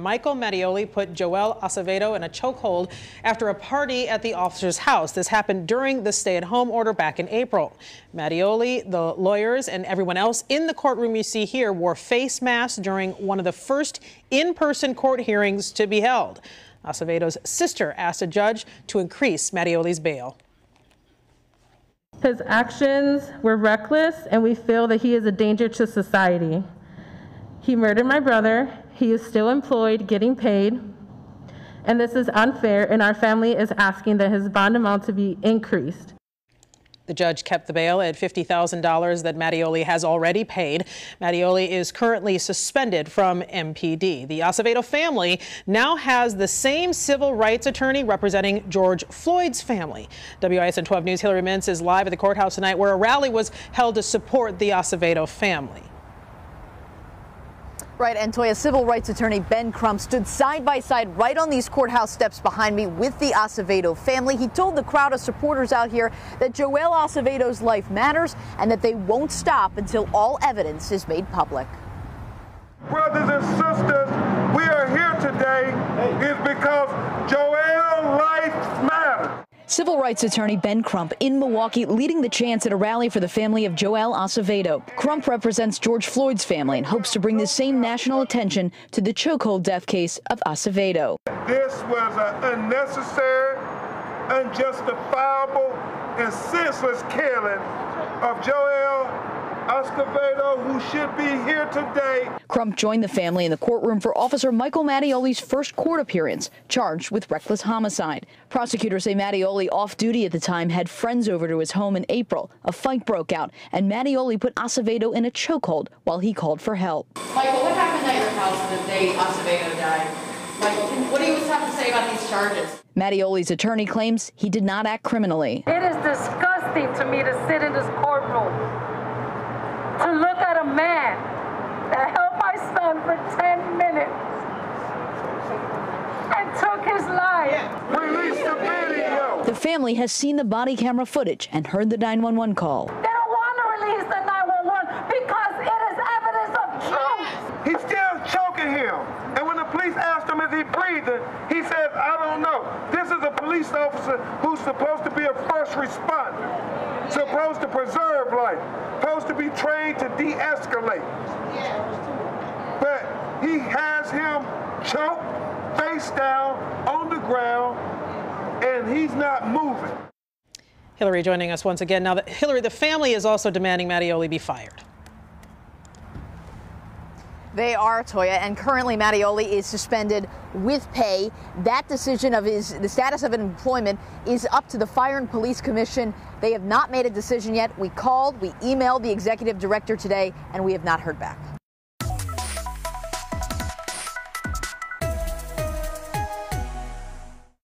Michael Mattioli put Joel Acevedo in a chokehold after a party at the officer's house. This happened during the stay-at-home order back in April. Mattioli, the lawyers, and everyone else in the courtroom you see here wore face masks during one of the first in-person court hearings to be held. Acevedo's sister asked a judge to increase Mattioli's bail. His actions were reckless, and we feel that he is a danger to society. He murdered my brother. He is still employed, getting paid. And this is unfair, and our family is asking that his bond amount to be increased. The judge kept the bail at $50,000 that Mattioli has already paid. Mattioli is currently suspended from MPD. The Acevedo family now has the same civil rights attorney representing George Floyd's family. WISN 12 News Hillary Mintz is live at the courthouse tonight where a rally was held to support the Acevedo family. Right, and Toya, civil rights attorney Ben Crump stood side by side right on these courthouse steps behind me with the Acevedo family. He told the crowd of supporters out here that Joel Acevedo's life matters and that they won't stop until all evidence is made public. Brothers and sisters, we are here today is because. Civil rights attorney Ben Crump in Milwaukee leading the chants at a rally for the family of Joel Acevedo. Crump represents George Floyd's family and hopes to bring the same national attention to the chokehold death case of Acevedo. This was an unnecessary, unjustifiable, and senseless killing of Joel Acevedo, who should be here today. Crump joined the family in the courtroom for Officer Michael Mattioli's first court appearance, charged with reckless homicide. Prosecutors say Mattioli, off duty at the time, had friends over to his home in April. A fight broke out, and Mattioli put Acevedo in a chokehold while he called for help. Michael, what happened at your house the day Acevedo died? Michael, what do you have to say about these charges? Mattioli's attorney claims he did not act criminally. It is disgusting to me to sit in this courtroom to look at a man that held my son for 10 minutes and took his life. Release the video. The family has seen the body camera footage and heard the 911 call. They don't want to release the 911 because it is evidence of truth. He's still choking him. And when the police asked him, is he breathing? He says, I don't know. This is a police officer who's supposed to be a first responder, supposed to preserve life, supposed to be trained to de-escalate. But he has him choked, face down, on the ground, and he's not moving. Hillary joining us once again. Now, the, Hillary, the family is also demanding Mattioli be fired. They are, Toya, and currently Mattioli is suspended with pay. That decision of his the status of employment is up to the Fire and Police Commission. They have not made a decision yet. We called, we emailed the executive director today, and we have not heard back.